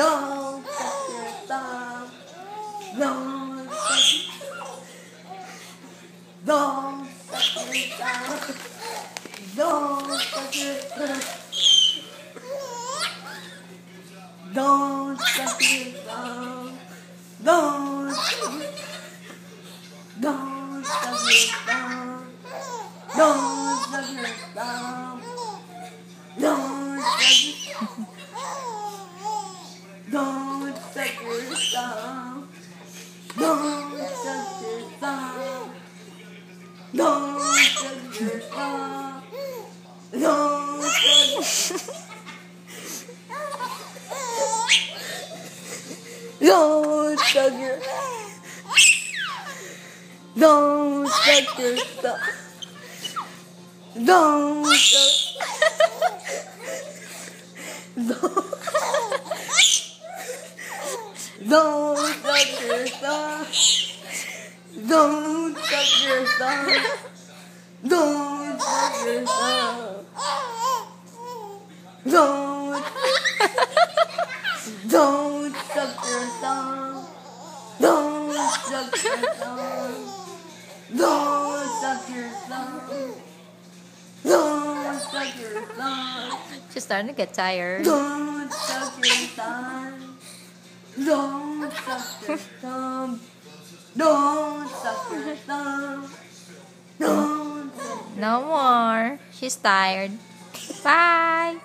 Don't suck your thumb. Don't suck. Don't suck your thumb. Don't suck your thumb. Don't suck your thumb. Don't. Don't suck your thumb. Don't suck your thumb. Don't suck your. Don't suck your thumb. Don't suck. Don't suck your. Don't suck your. Don't. Don't suck your thumb. Don't suck your thumb. Don't suck your thumb. Don't. Don't suck your thumb. Don't suck your thumb. Don't suck your thumb. Don't suck your thumb. She's starting to get tired. Don't suck your thumb. Don't Don't your thumb. Don't No more. She's tired. Bye.